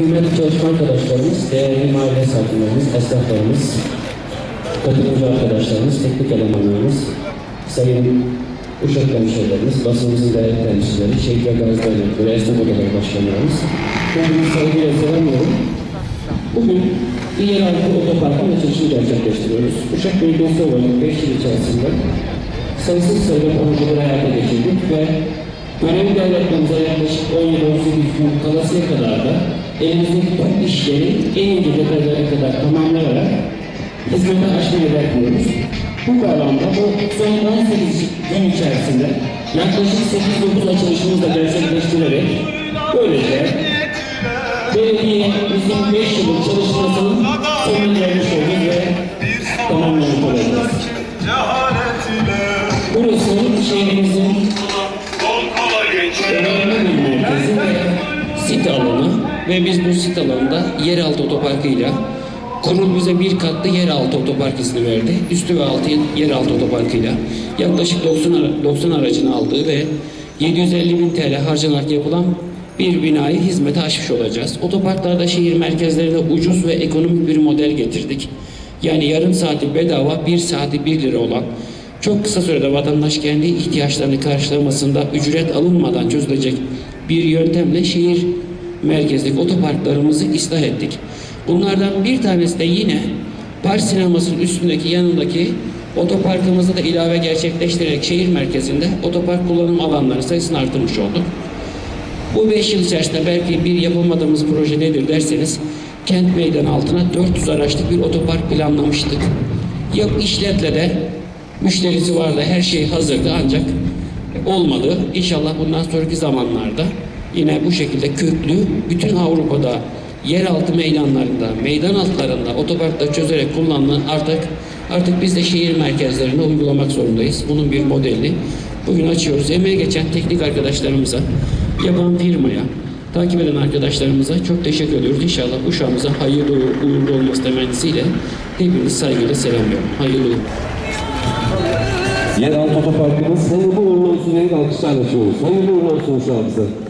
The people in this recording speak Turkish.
Kıymetli çalışma arkadaşlarımız, değerli mahalle sakinlerimiz, esnaflarımız, katılımcı arkadaşlarımız, teknik elemanlarımız, sayın Uşak hemşehrilerimiz, basınımızın değerli temsilcileri, Şehitler Gazi Dernekleri, Esnaf Odaları Başkanlarımız, hepinizi saygıyla selamlıyorum. Bugün bir yeraltı otoparkın açılışını gerçekleştiriyoruz. Uşak Belediyesi olarak 5 yıl içerisinde sayısız sayıda projeleri hayata geçirdik ve görevi devletmemize yaklaşık 17-18 gün kalasıya kadar da elimizdeki tüm işleri en ince detaylara kadar tamamlayarak hizmete açmayı bekliyoruz. Bu bağlamda bu son 18 gün içerisinde yaklaşık 8-9 açılışımızı da gerçekleştirerek böylece ve biz bu sit alanında yeraltı otoparkıyla kurul bize bir katlı yeraltı otopark izni verdi. Üstü ve altı yeraltı otoparkıyla yaklaşık 90, ara- 90 aracını aldığı ve 750 bin TL harcanarak yapılan bir binayı hizmete açmış olacağız. Otoparklarda şehir merkezlerine ucuz ve ekonomik bir model getirdik. Yani yarım saati bedava, bir saati 1 lira olan çok kısa sürede vatandaş kendi ihtiyaçlarını karşılamasında ücret alınmadan çözülecek bir yöntemle şehir merkezdeki otoparklarımızı ıslah ettik. Bunlardan bir tanesi de yine Park sinemasının üstündeki yanındaki otoparkımızı da ilave gerçekleştirerek şehir merkezinde otopark kullanım alanları sayısını artırmış olduk. Bu 5 yıl içerisinde belki bir yapamadığımız proje nedir derseniz kent meydanı altına 400 araçlık bir otopark planlamıştık. Yok işletle de müşterisi vardı, her şey hazırdı ancak olmadı. İnşallah bundan sonraki zamanlarda yine bu şekilde köklü bütün Avrupa'da yeraltı meydanlarında, meydan altlarında otoparkları çözerek kullanılan artık artık biz de şehir merkezlerinde uygulamak zorundayız. Bunun bir modelini bugün açıyoruz. Emeğe geçen teknik arkadaşlarımıza, yapan firmaya, takip eden arkadaşlarımıza çok teşekkür ediyoruz. İnşallah uşağımıza hayırlı uğurlu olması temennisiyle hepinizi saygıyla selamlıyorum. Hayırlı uğurlu. Yeraltı otoparkımız hayırlı uğurlu olsun diye alkışlarla açıyoruz. Hayırlı uğurlu olsun şu